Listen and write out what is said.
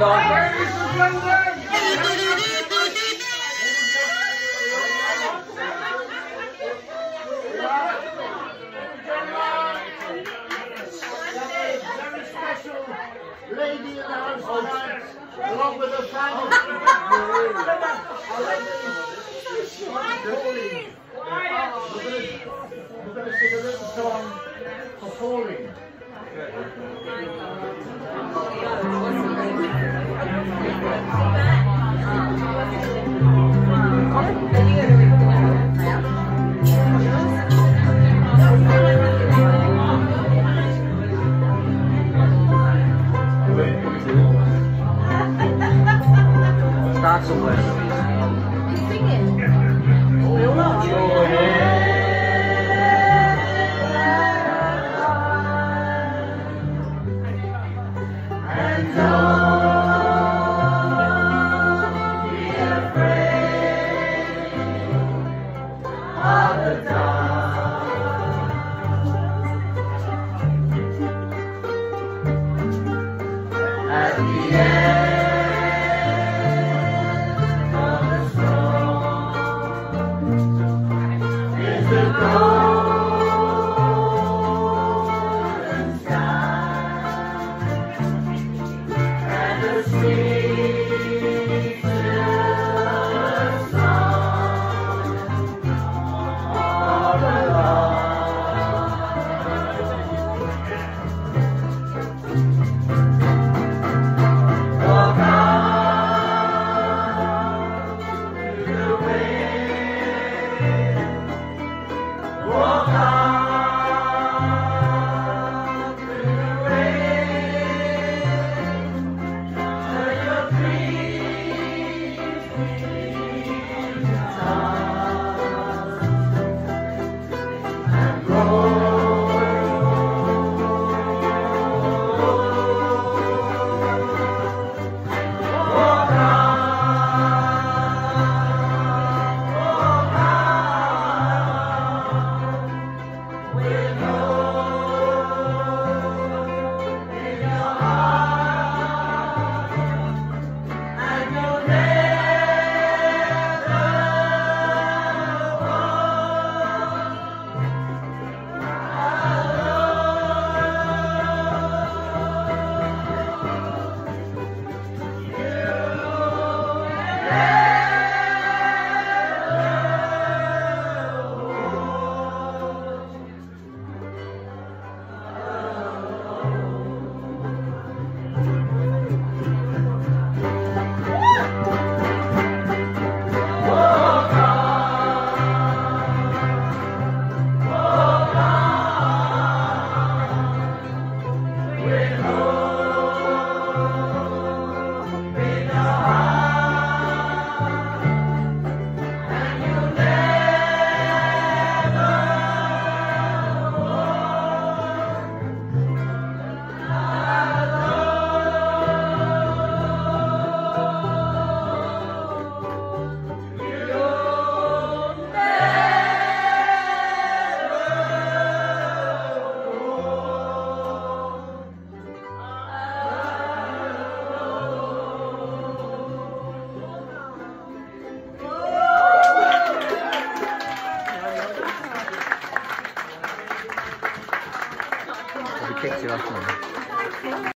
On. Special lady in the house tonight, along with We're going to sing a little song for Pauline. Somewhere. He kicked you off now.